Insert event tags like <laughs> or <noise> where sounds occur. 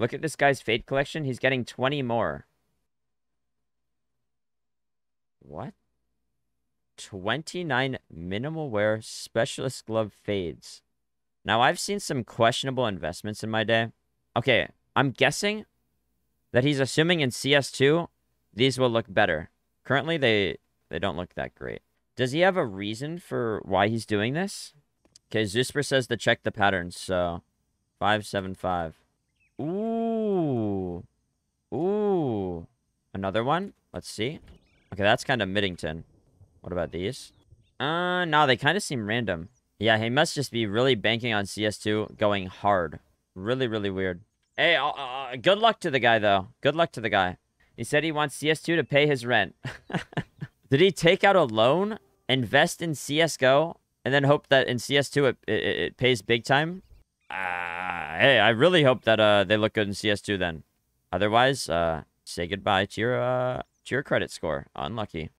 Look at this guy's Fade collection. He's getting 20 more. What? 29 minimal wear specialist glove fades. Now, I've seen some questionable investments in my day. Okay, I'm guessing that he's assuming in CS2 these will look better. Currently, they they don't look that great. Does he have a reason for why he's doing this? Okay, Zeusper says to check the patterns, so 575. Another one? Let's see. Okay, that's kind of Middington. What about these? Uh, no, they kind of seem random. Yeah, he must just be really banking on CS2 going hard. Really, really weird. Hey, uh, uh, good luck to the guy, though. Good luck to the guy. He said he wants CS2 to pay his rent. <laughs> Did he take out a loan, invest in CSGO, and then hope that in CS2 it, it, it pays big time? Uh, hey, I really hope that uh they look good in CS2 then. Otherwise, uh, say goodbye to your, uh, to your credit score. Unlucky.